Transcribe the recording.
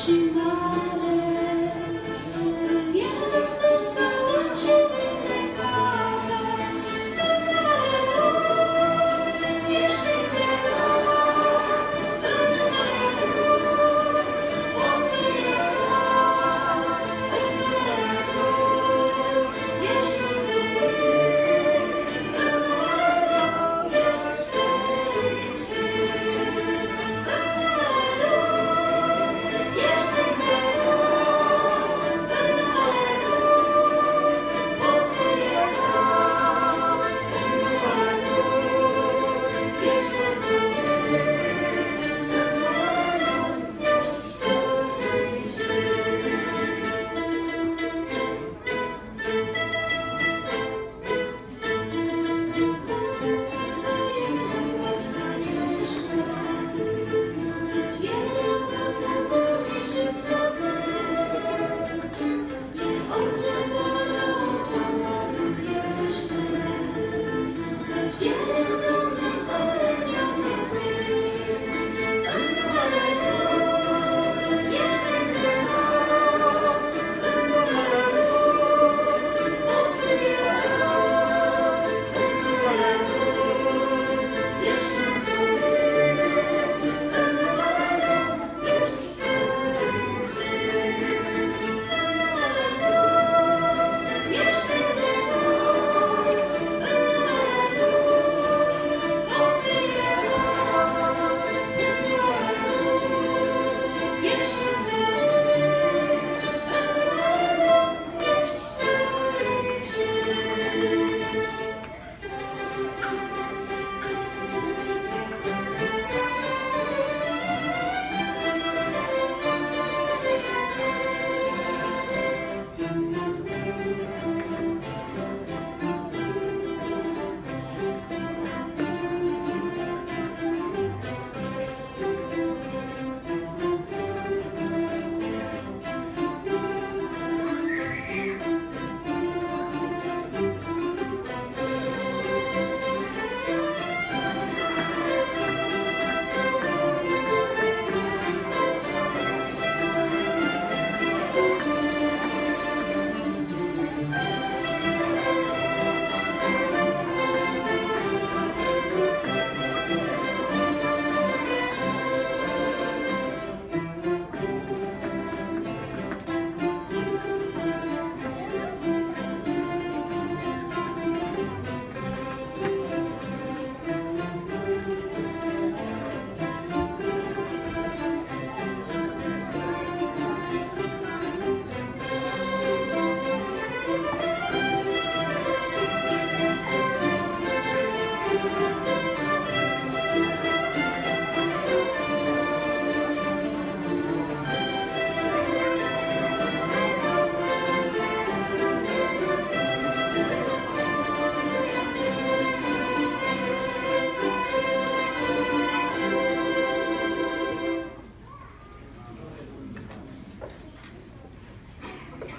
心